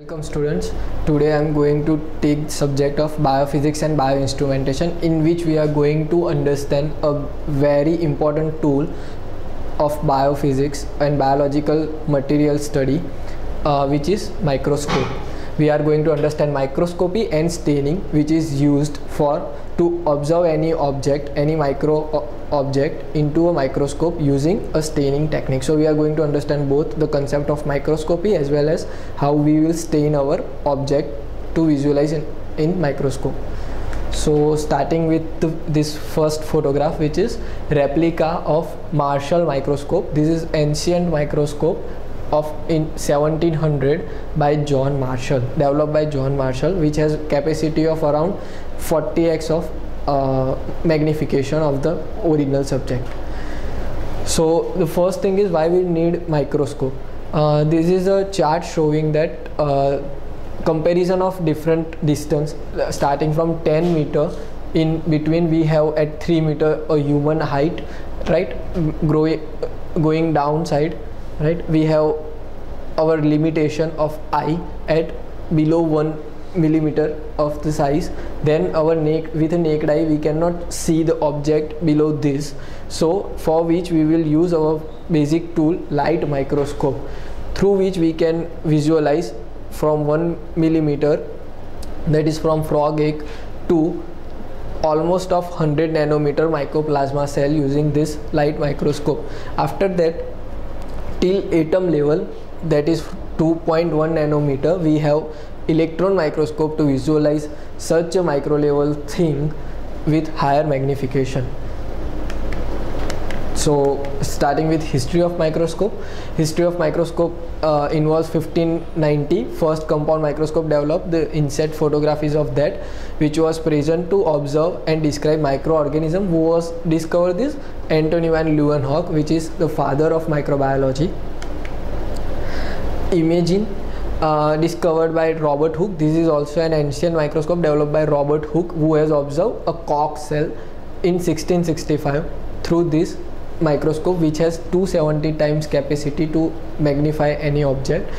Welcome students. Today I am going to take subject of biophysics and bioinstrumentation in which we are going to understand a very important tool of biophysics and biological material study uh, which is microscope. We are going to understand microscopy and staining which is used for to observe any object any micro object into a microscope using a staining technique. So we are going to understand both the concept of microscopy as well as how we will stain our object to visualize in, in microscope. So starting with the, this first photograph which is replica of marshall microscope. This is ancient microscope of in 1700 by john marshall developed by john marshall which has capacity of around 40x of uh, magnification of the original subject. So the first thing is why we need microscope. Uh, this is a chart showing that uh, comparison of different distance starting from 10 meter in between we have at 3 meter a human height right? Growing going downside right? We have our limitation of eye at below 1 millimeter of the size then our neck with a naked eye we cannot see the object below this. So for which we will use our basic tool light microscope through which we can visualize from 1 millimeter that is from frog egg to almost of 100 nanometer mycoplasma cell using this light microscope. After that till atom level that is 2.1 nanometer we have electron microscope to visualize such a micro level thing with higher magnification. So starting with history of microscope. History of microscope uh, involves 1590 first compound microscope developed the inset photographies of that which was present to observe and describe microorganism who was discovered this? Antony van Leeuwenhoek which is the father of microbiology. Imaging uh, discovered by Robert Hooke. This is also an ancient microscope developed by Robert Hooke who has observed a cork cell in 1665 through this microscope which has 270 times capacity to magnify any object.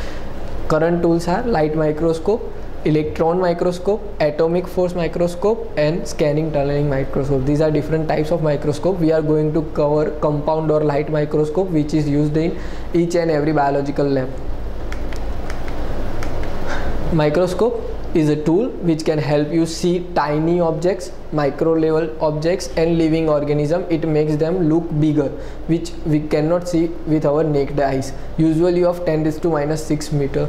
Current tools are light microscope, electron microscope, atomic force microscope and scanning tunneling microscope. These are different types of microscope. We are going to cover compound or light microscope which is used in each and every biological lab microscope is a tool which can help you see tiny objects micro level objects and living organism. It makes them look bigger which we cannot see with our naked eyes usually of 10 to minus 6 meter.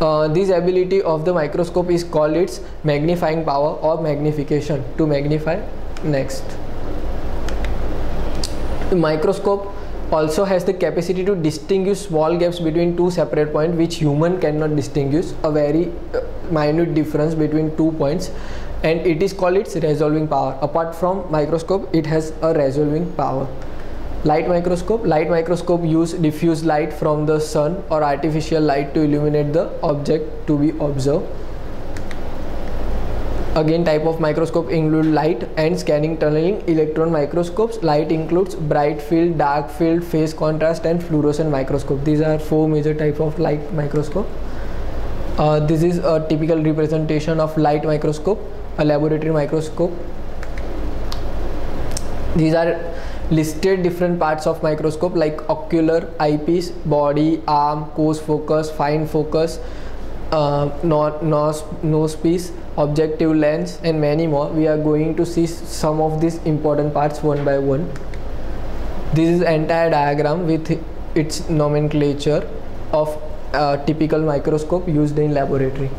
Uh, this ability of the microscope is called its magnifying power or magnification. To magnify next. The microscope also has the capacity to distinguish small gaps between two separate points which human cannot distinguish. A very uh, minute difference between two points. And it is called its resolving power. Apart from microscope it has a resolving power. Light microscope. Light microscope use diffuse light from the sun or artificial light to illuminate the object to be observed again type of microscope include light and scanning tunneling electron microscopes. Light includes bright field dark field phase contrast and fluorescent microscope. These are four major type of light microscope. Uh, this is a typical representation of light microscope a laboratory microscope. These are listed different parts of microscope like ocular eyepiece body arm coarse focus fine focus uh, nose, piece objective lens and many more. We are going to see some of these important parts one by one. This is entire diagram with its nomenclature of a typical microscope used in laboratory.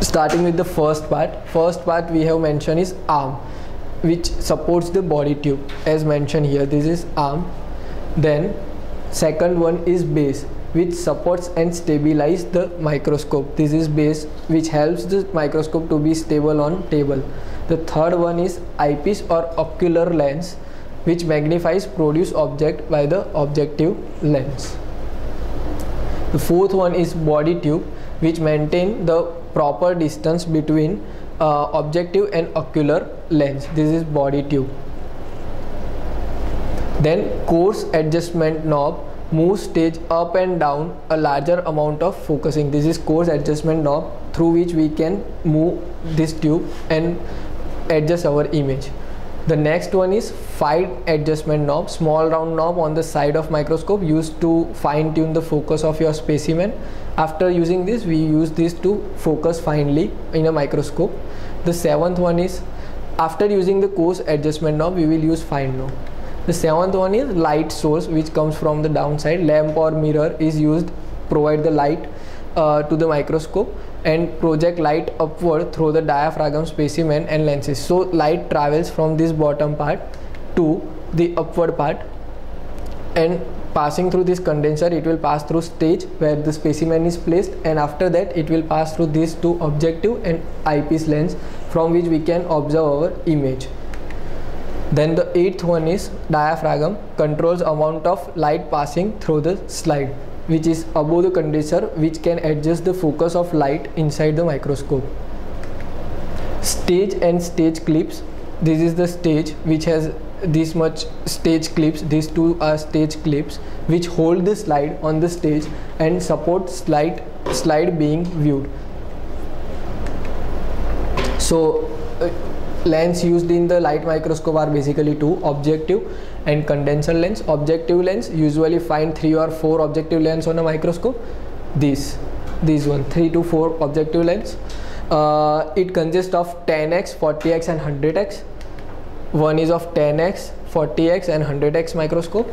Starting with the first part. First part we have mentioned is arm which supports the body tube as mentioned here. This is arm. Then second one is base which supports and stabilize the microscope. This is base which helps the microscope to be stable on table. The third one is eyepiece or ocular lens which magnifies produce object by the objective lens. The fourth one is body tube which maintain the proper distance between uh, objective and ocular lens. This is body tube. Then coarse adjustment knob move stage up and down a larger amount of focusing. This is coarse adjustment knob through which we can move this tube and adjust our image. The next one is fine adjustment knob. Small round knob on the side of microscope used to fine tune the focus of your specimen. After using this we use this to focus finely in a microscope. The seventh one is after using the coarse adjustment knob we will use fine knob the seventh one is light source which comes from the downside. Lamp or mirror is used to provide the light uh, to the microscope and project light upward through the diaphragm specimen and lenses. So light travels from this bottom part to the upward part and passing through this condenser it will pass through stage where the specimen is placed and after that it will pass through these two objective and eyepiece lens from which we can observe our image then the eighth one is diaphragm controls amount of light passing through the slide which is above the condenser which can adjust the focus of light inside the microscope. Stage and stage clips. This is the stage which has this much stage clips. These two are stage clips which hold the slide on the stage and support slide slide being viewed. So uh, lens used in the light microscope are basically two objective and condenser lens. Objective lens usually find three or four objective lens on a microscope. This this one three to four objective lens. Uh, it consists of 10x 40x and 100x one is of 10x 40x and 100x microscope.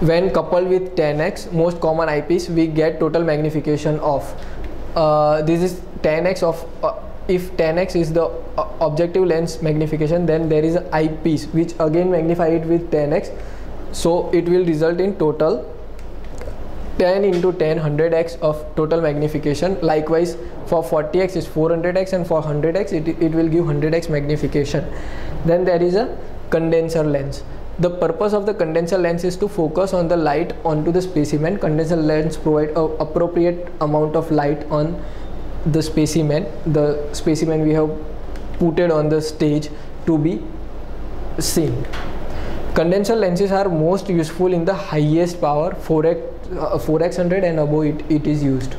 When coupled with 10x most common eyepiece we get total magnification of uh, this is 10x of uh, if 10x is the uh, objective lens magnification then there is an eyepiece which again magnify it with 10x so it will result in total 10 into 10 100x of total magnification. Likewise for 40x is 400x and for 100x it, it will give 100x magnification. Then there is a condenser lens. The purpose of the condenser lens is to focus on the light onto the specimen. Condenser lens provide a appropriate amount of light on the specimen the specimen we have putted on the stage to be seen condenser lenses are most useful in the highest power 4x uh, 4x100 and above it, it is used.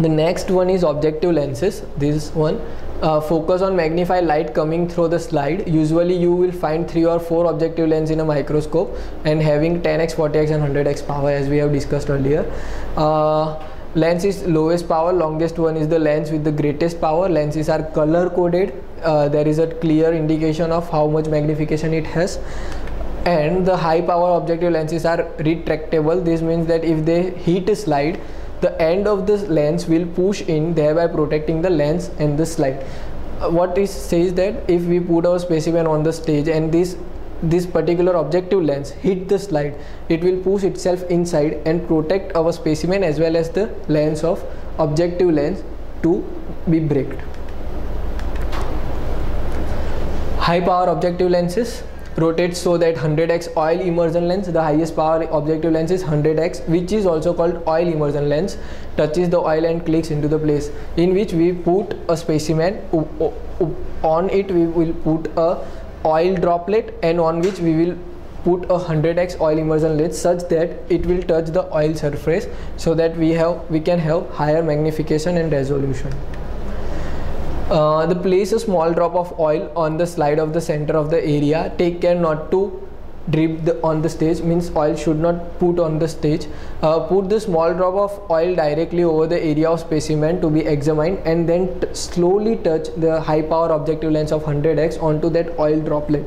The next one is objective lenses. This one uh, focus on magnify light coming through the slide. Usually you will find three or four objective lens in a microscope and having 10x 40x and 100x power as we have discussed earlier. Uh, lens is lowest power longest one is the lens with the greatest power. Lenses are color coded. Uh, there is a clear indication of how much magnification it has. And the high power objective lenses are retractable. This means that if they hit a slide the end of the lens will push in thereby protecting the lens and the slide. Uh, what it says that if we put our specimen on the stage and this this particular objective lens hit the slide. It will push itself inside and protect our specimen as well as the lens of objective lens to be bricked. High power objective lenses rotate so that 100x oil immersion lens the highest power objective lens is 100x which is also called oil immersion lens touches the oil and clicks into the place in which we put a specimen on it we will put a oil droplet and on which we will put a 100x oil immersion lens such that it will touch the oil surface so that we have we can have higher magnification and resolution. Uh, the place a small drop of oil on the slide of the center of the area. Take care not to drip the, on the stage means oil should not put on the stage. Uh, put the small drop of oil directly over the area of specimen to be examined and then slowly touch the high power objective lens of 100x onto that oil droplet.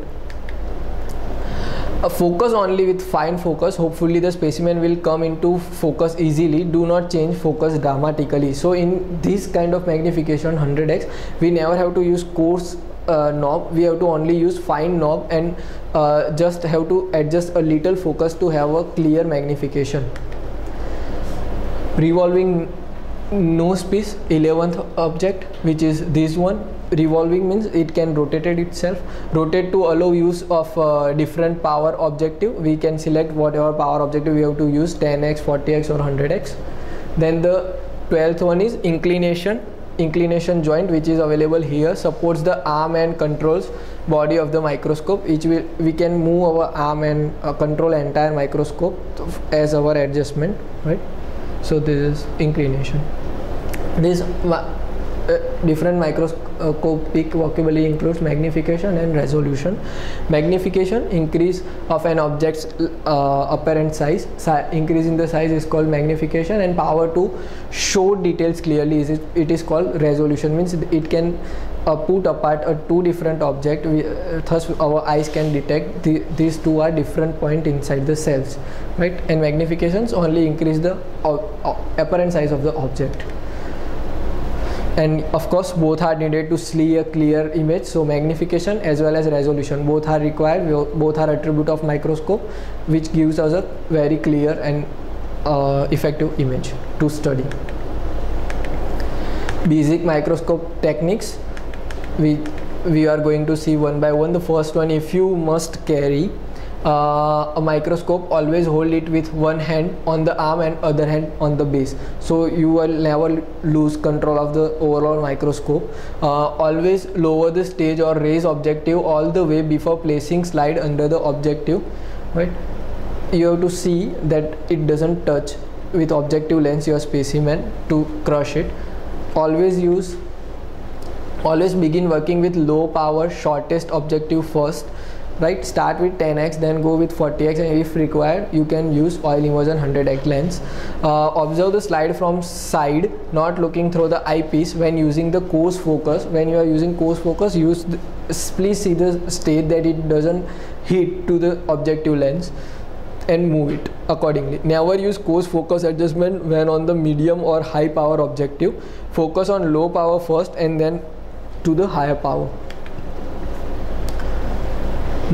Uh, focus only with fine focus. Hopefully the specimen will come into focus easily. Do not change focus dramatically. So in this kind of magnification 100x we never have to use coarse uh, knob. We have to only use fine knob and uh, just have to adjust a little focus to have a clear magnification. Revolving nose piece 11th object which is this one. Revolving means it can rotate it itself. Rotate to allow use of uh, different power objective. We can select whatever power objective we have to use 10x 40x or 100x then the 12th one is inclination inclination joint which is available here supports the arm and controls body of the microscope which will we can move our arm and uh, control entire microscope as our adjustment right? So this is inclination. This different microscopic vocabulary includes magnification and resolution. Magnification increase of an object's uh, apparent size. Si increase in the size is called magnification and power to show details clearly is it, it is called resolution means it can uh, put apart a two different object we, uh, thus our eyes can detect the, these two are different point inside the cells right and magnifications only increase the uh, apparent size of the object and of course both are needed to see a clear image so magnification as well as resolution. Both are required both are attribute of microscope which gives us a very clear and uh, effective image to study. Basic microscope techniques we we are going to see one by one. The first one if you must carry uh, a microscope always hold it with one hand on the arm and other hand on the base. So you will never lose control of the overall microscope. Uh, always lower the stage or raise objective all the way before placing slide under the objective right? You have to see that it doesn't touch with objective lens your specimen to crush it. Always use always begin working with low power shortest objective first right? Start with 10x then go with 40x and if required you can use oil immersion 100x lens. Uh, observe the slide from side not looking through the eyepiece. When using the coarse focus when you are using coarse focus use the, please see the state that it doesn't hit to the objective lens and move it accordingly. Never use coarse focus adjustment when on the medium or high power objective. Focus on low power first and then to the higher power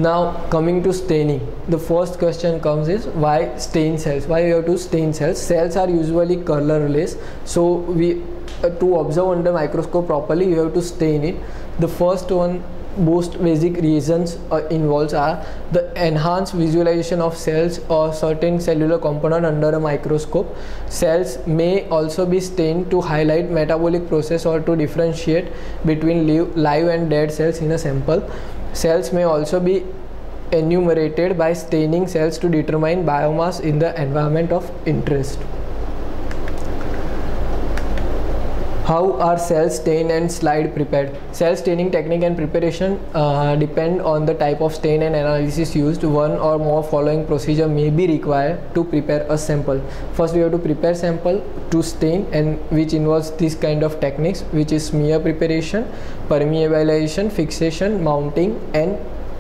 now coming to staining. The first question comes is why stain cells? Why you have to stain cells? Cells are usually colorless. So we uh, to observe under microscope properly you have to stain it. The first one most basic reasons uh, involves are the enhanced visualization of cells or certain cellular component under a microscope. Cells may also be stained to highlight metabolic process or to differentiate between live and dead cells in a sample Cells may also be enumerated by staining cells to determine biomass in the environment of interest. How are cells stained and slide prepared? Cell staining technique and preparation uh, depend on the type of stain and analysis used. One or more following procedure may be required to prepare a sample. First, we have to prepare sample to stain and which involves this kind of techniques which is smear preparation, permeabilization, fixation, mounting and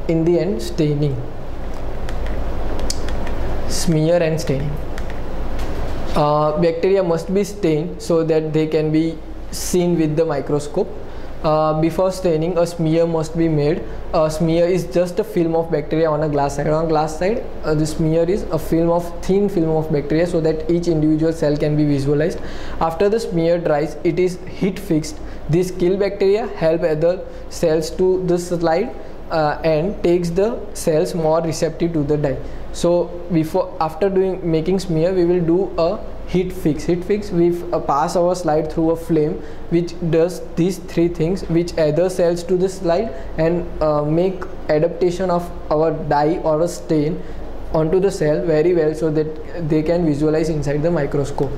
in the end staining. Smear and staining. Uh, bacteria must be stained so that they can be seen with the microscope. Uh, before staining, a smear must be made. A smear is just a film of bacteria on a glass side. On glass side, uh, the smear is a film of thin film of bacteria so that each individual cell can be visualized. After the smear dries, it is heat fixed. This kill bacteria, help other cells to the slide uh, and takes the cells more receptive to the dye. So before after doing making smear, we will do a heat fix. Heat fix we uh, pass our slide through a flame which does these three things which either cells to the slide and uh, make adaptation of our dye or a stain onto the cell very well so that they can visualize inside the microscope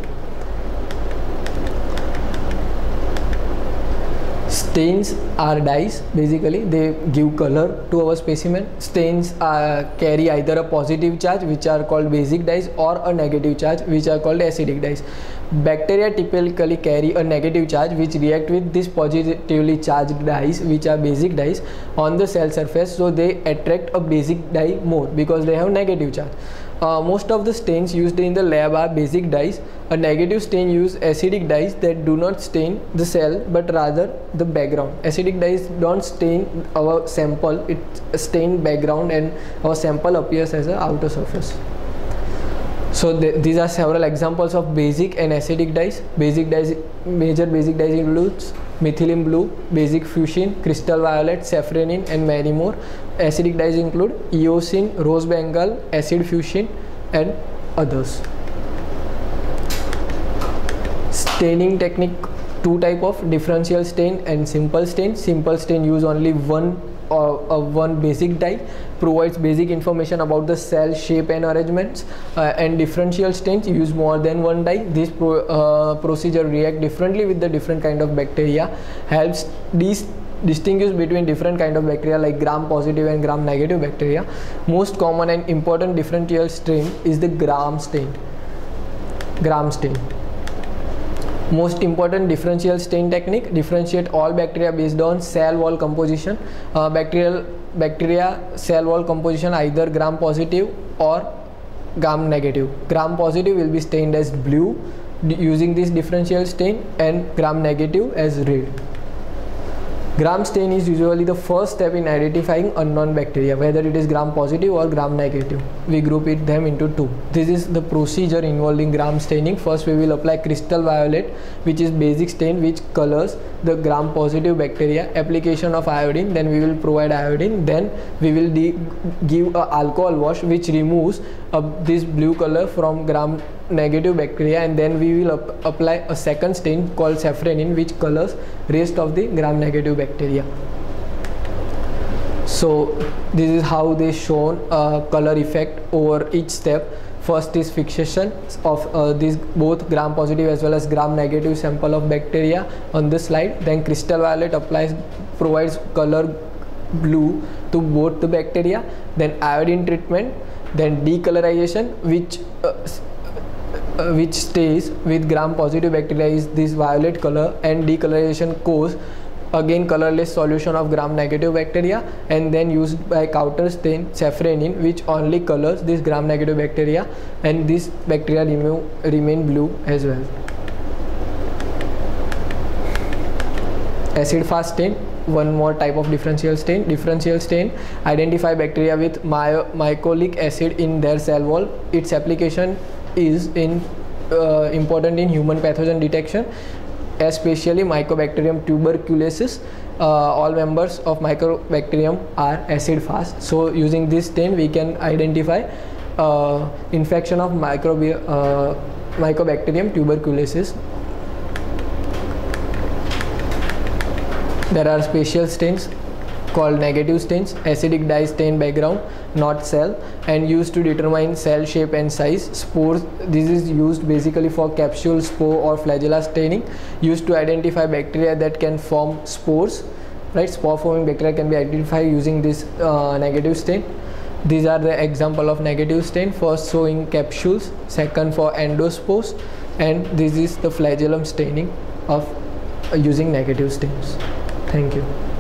stains are dyes basically. They give color to our specimen. Stains uh, carry either a positive charge which are called basic dyes or a negative charge which are called acidic dyes. Bacteria typically carry a negative charge which react with these positively charged dyes which are basic dyes on the cell surface. So they attract a basic dye more because they have negative charge uh, most of the stains used in the lab are basic dyes. A negative stain use acidic dyes that do not stain the cell but rather the background. Acidic dyes don't stain our sample, it stain background and our sample appears as a outer surface. So th these are several examples of basic and acidic dyes. Basic dyes, major basic dyes includes methylene blue, basic fuchsin, crystal violet, safranin and many more. Acidic dyes include eosin, rose bengal, acid fuchsin and others. Staining technique two type of differential stain and simple stain simple stain use only one one basic dye provides basic information about the cell shape and arrangements uh, and differential stains use more than one dye this pro, uh, procedure react differently with the different kind of bacteria helps distinguish between different kind of bacteria like gram positive and gram negative bacteria. Most common and important differential stain is the gram stain gram stain most important differential stain technique differentiate all bacteria based on cell wall composition. Uh, bacterial bacteria cell wall composition either gram positive or gram negative. Gram positive will be stained as blue using this differential stain and gram negative as red Gram stain is usually the first step in identifying unknown bacteria, whether it is gram positive or gram negative. We group it them into two. This is the procedure involving gram staining. First, we will apply crystal violet, which is basic stain which colors the gram positive bacteria. Application of iodine, then we will provide iodine. Then we will give a alcohol wash which removes uh, this blue color from gram negative bacteria and then we will ap apply a second stain called safranin which colors rest of the gram negative bacteria so this is how they shown a color effect over each step first is fixation of uh, these both gram positive as well as gram negative sample of bacteria on this slide. Then crystal violet applies provides color blue to both the bacteria. Then iodine treatment. Then decolorization which uh, uh, which stays with gram positive bacteria is this violet color and decolorization cause again colorless solution of gram negative bacteria and then used by counter stain safranin which only colors this gram negative bacteria and this bacteria remove, remain blue as well. Acid fast stain one more type of differential stain. Differential stain identify bacteria with my mycolic acid in their cell wall. Its application is in uh, important in human pathogen detection especially mycobacterium tuberculosis uh, all members of mycobacterium are acid fast. So using this stain we can identify uh, infection of microbi uh, mycobacterium tuberculosis. There are special stains called negative stains acidic dye stain background not cell and used to determine cell shape and size. Spores this is used basically for capsule spore or flagella staining. Used to identify bacteria that can form spores right? Spore forming bacteria can be identified using this uh, negative stain. These are the example of negative stain first showing capsules second for endospores and this is the flagellum staining of uh, using negative stains. Thank you